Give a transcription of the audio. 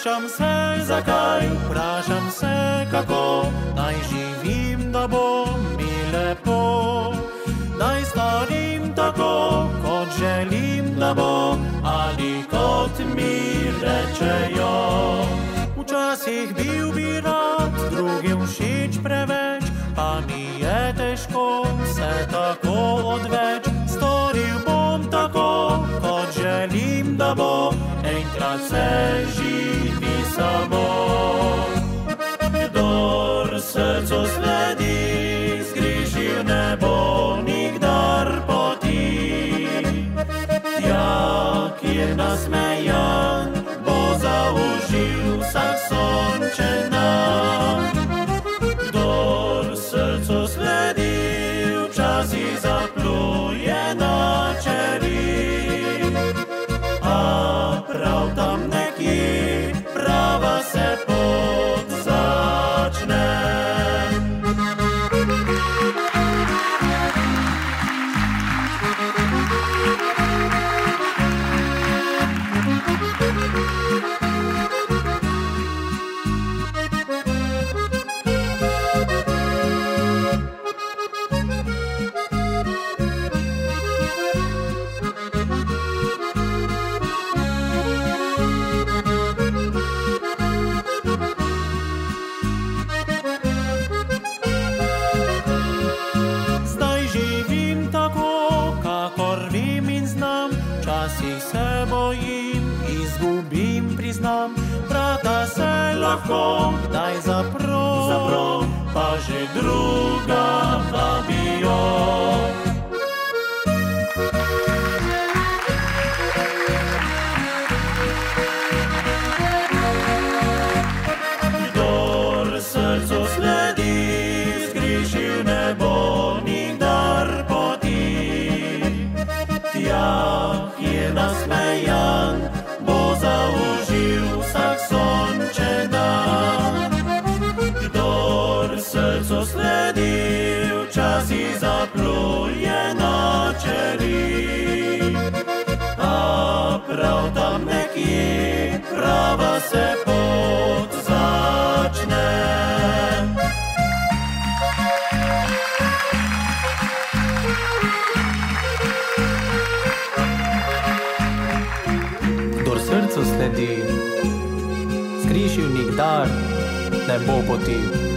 Vprašam se, zakaj, vprašam se, da bo, enkrat se živi samo. Kdor srcu sledi, zgrešil ne bo nikdar poti. Tja, kjer nasmejan, bo zaužil vsak sončen dan. Kdor srcu sledi, kakor vem in znam, včasih se bojim, izgubim, priznam. Vrata se lahko kdaj Tja, kjer nasmejan, bo zaužil vsak sončen dan. Kdor srcu sledi, včasih zapluje na čeri. Srcu sledi, skrišil nikdar ne bo poti.